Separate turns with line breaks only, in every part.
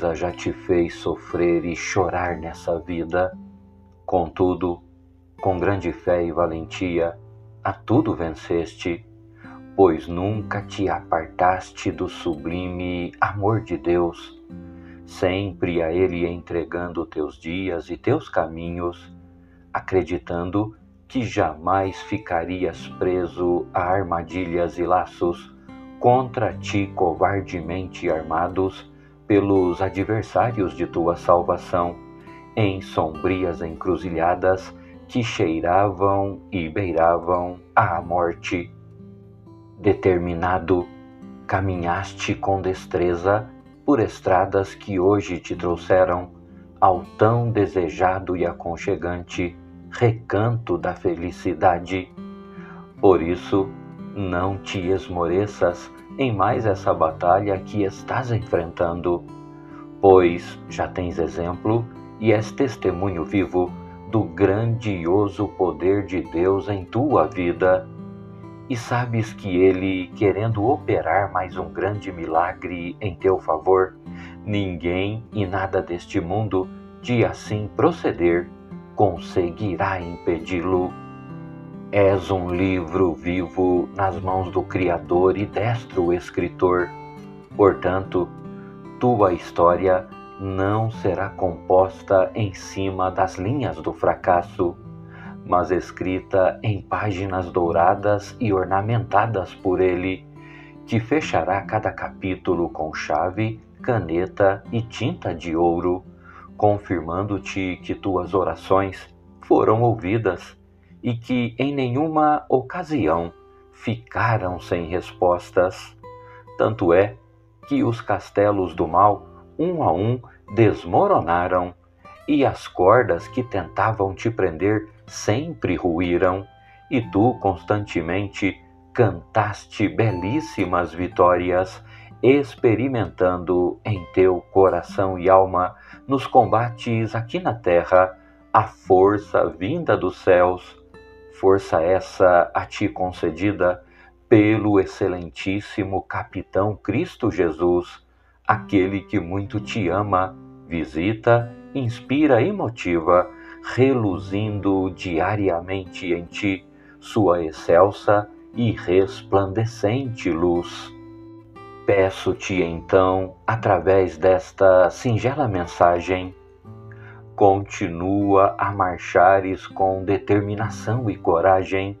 certeza já te fez sofrer e chorar nessa vida. Contudo, com grande fé e valentia, a tudo venceste, pois nunca te apartaste do sublime amor de Deus, sempre a Ele entregando teus dias e teus caminhos, acreditando que jamais ficarias preso a armadilhas e laços contra ti covardemente armados pelos adversários de tua salvação, em sombrias encruzilhadas que cheiravam e beiravam à morte. Determinado, caminhaste com destreza por estradas que hoje te trouxeram ao tão desejado e aconchegante recanto da felicidade. Por isso, não te esmoreças em mais essa batalha que estás enfrentando, pois já tens exemplo e és testemunho vivo do grandioso poder de Deus em tua vida. E sabes que Ele, querendo operar mais um grande milagre em teu favor, ninguém e nada deste mundo, de assim proceder, conseguirá impedi-lo. És um livro vivo nas mãos do Criador e destro escritor. Portanto, tua história não será composta em cima das linhas do fracasso, mas escrita em páginas douradas e ornamentadas por ele, que fechará cada capítulo com chave, caneta e tinta de ouro, confirmando-te que tuas orações foram ouvidas e que em nenhuma ocasião ficaram sem respostas. Tanto é que os castelos do mal, um a um, desmoronaram, e as cordas que tentavam te prender sempre ruíram, e tu constantemente cantaste belíssimas vitórias, experimentando em teu coração e alma, nos combates aqui na terra, a força vinda dos céus força essa a ti concedida pelo excelentíssimo capitão Cristo Jesus, aquele que muito te ama, visita, inspira e motiva, reluzindo diariamente em ti sua excelsa e resplandecente luz. Peço-te então, através desta singela mensagem, Continua a marchares com determinação e coragem,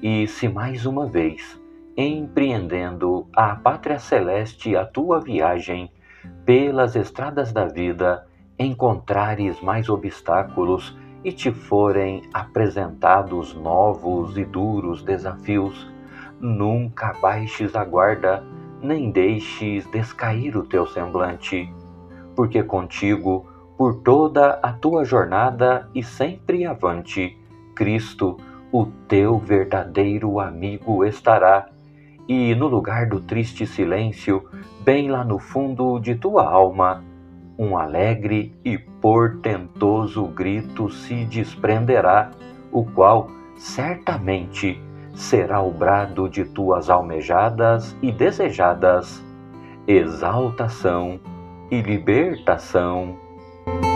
e se mais uma vez, empreendendo a pátria celeste a tua viagem pelas estradas da vida, encontrares mais obstáculos e te forem apresentados novos e duros desafios, nunca baixes a guarda, nem deixes descair o teu semblante, porque contigo por toda a tua jornada e sempre avante, Cristo, o teu verdadeiro amigo, estará, e no lugar do triste silêncio, bem lá no fundo de tua alma, um alegre e portentoso grito se desprenderá, o qual certamente será o brado de tuas almejadas e desejadas. Exaltação e libertação Thank you.